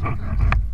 そうだね